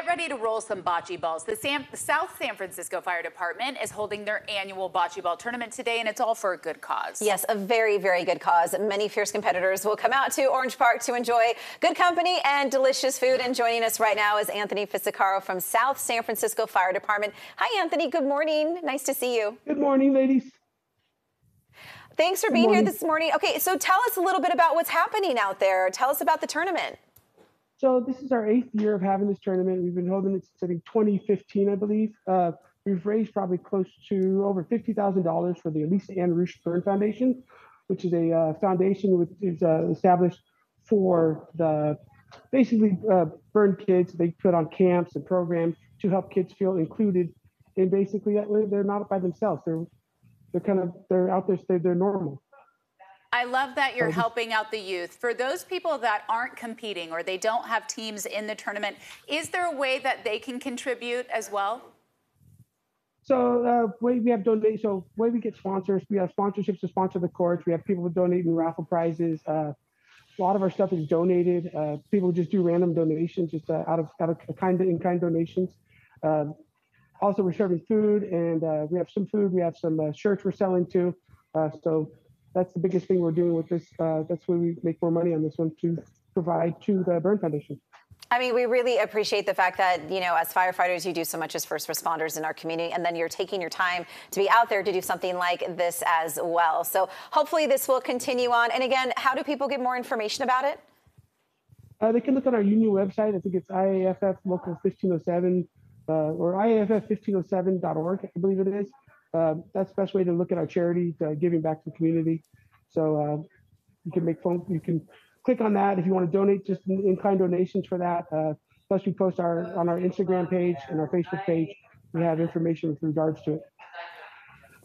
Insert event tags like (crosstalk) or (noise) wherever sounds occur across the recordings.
Get ready to roll some bocce balls. The, San, the, South San Francisco Fire Department is holding their annual bocce ball tournament today, and it's all for a good cause. Yes, a very, very good cause. Many fierce competitors will come out to Orange Park to enjoy good company and delicious food. And joining us right now is Anthony Fisicaro from South San Francisco Fire Department. Hi, Anthony. Good morning. Nice to see you. Good morning, ladies. Thanks for being here this morning. Okay, so tell us a little bit about what's happening out there. Tell us about the tournament. So this is our eighth year of having this tournament. We've been holding it since I think 2015, I believe. Uh, we've raised probably close to over $50,000 for the Alisa Ann Ruch Burn Foundation, which is a uh, foundation which is uh, established for the basically uh, burn kids. They put on camps and programs to help kids feel included. And basically, they're not by themselves. They're they're kind of they're out there. They're, they're normal. I love that you're helping out the youth. For those people that aren't competing or they don't have teams in the tournament, is there a way that they can contribute as well? So uh, we have donate. So way we get sponsors, we have sponsorships to sponsor the courts. We have people donating raffle prizes. Uh, a lot of our stuff is donated. Uh, people just do random donations, just uh, out of out of kind of in kind donations. Um, also, we're serving food, and uh, we have some food. We have some uh, shirts we're selling too. so that's the biggest thing we're doing with this. Uh, that's where we make more money on this one to provide to the Burn Foundation. I mean, we really appreciate the fact that, you know, as firefighters, you do so much as first responders in our community, and then you're taking your time to be out there to do something like this as well. So hopefully this will continue on. And again, how do people get more information about it? Uh, they can look on our union website. I think it's IAFF Local 1507 uh, or IAFF1507.org, I believe it is. Uh, that's the best way to look at our charity, uh, giving back to the community. So uh, you can make phone, you can click on that if you want to donate, just in kind donations for that. Uh, plus, we post our on our Instagram page and our Facebook page. We have information with regards to it.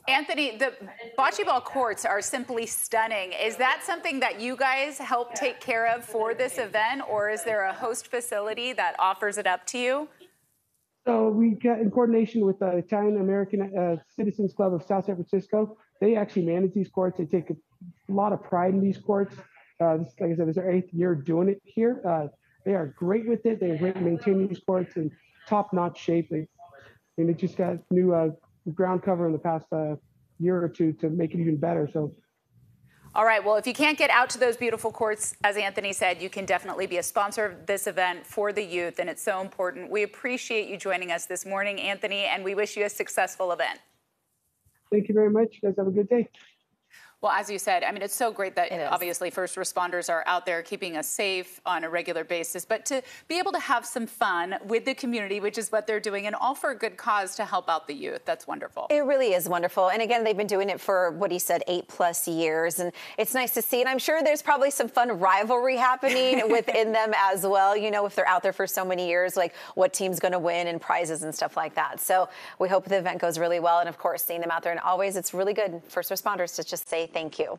Anthony, the bocce ball courts are simply stunning. Is that something that you guys help take care of for this event, or is there a host facility that offers it up to you? So we got in coordination with the Italian American uh, Citizens Club of South San Francisco. They actually manage these courts. They take a lot of pride in these courts. Uh, this, like I said, is their eighth year doing it here. Uh, they are great with it. They're great maintaining these courts in top-notch shape. They, and they just got new uh, ground cover in the past uh, year or two to make it even better. So all right, well, if you can't get out to those beautiful courts, as Anthony said, you can definitely be a sponsor of this event for the youth, and it's so important. We appreciate you joining us this morning, Anthony, and we wish you a successful event. Thank you very much. You guys have a good day. Well, as you said, I mean, it's so great that obviously first responders are out there keeping us safe on a regular basis, but to be able to have some fun with the community, which is what they're doing, and all for a good cause to help out the youth. That's wonderful. It really is wonderful. And again, they've been doing it for what he said, eight plus years. And it's nice to see. And I'm sure there's probably some fun rivalry happening (laughs) within them as well. You know, if they're out there for so many years, like what team's going to win and prizes and stuff like that. So we hope the event goes really well. And of course, seeing them out there and always, it's really good first responders to just say thank you.